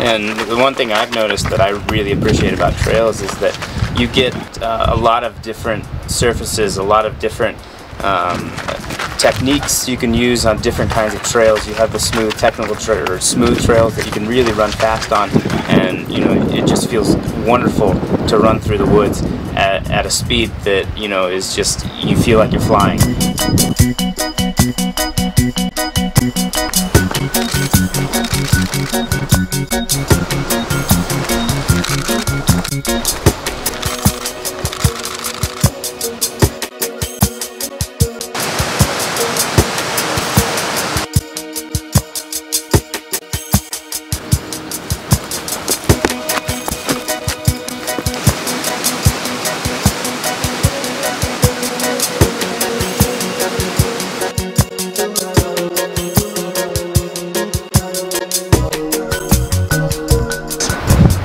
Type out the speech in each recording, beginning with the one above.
And the one thing I've noticed that I really appreciate about trails is that you get uh, a lot of different surfaces, a lot of different um, techniques you can use on different kinds of trails. You have the smooth technical or smooth trails that you can really run fast on, and you know it just feels wonderful to run through the woods at, at a speed that you know is just you feel like you're flying.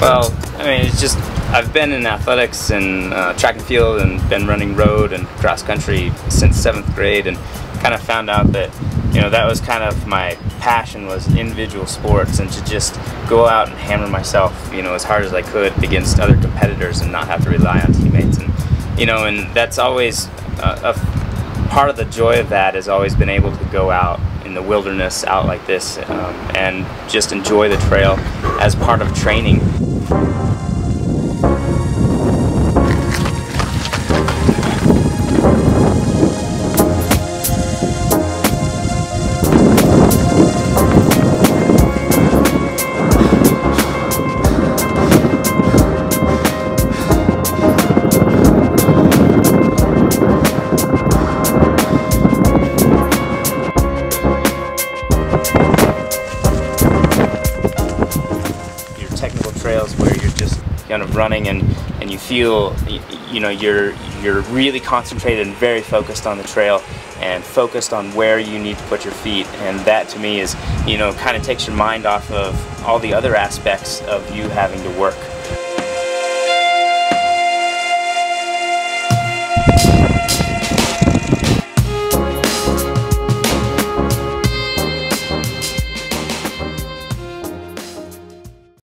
Well, I mean, it's just I've been in athletics and uh, track and field and been running road and cross country since seventh grade and kind of found out that you know that was kind of my passion was individual sports and to just go out and hammer myself you know as hard as I could against other competitors and not have to rely on teammates and you know and that's always uh, a part of the joy of that has always been able to go out in the wilderness out like this um, and just enjoy the trail as part of training. Your kind of running and, and you feel you know you're you're really concentrated and very focused on the trail and focused on where you need to put your feet. And that to me is you know kind of takes your mind off of all the other aspects of you having to work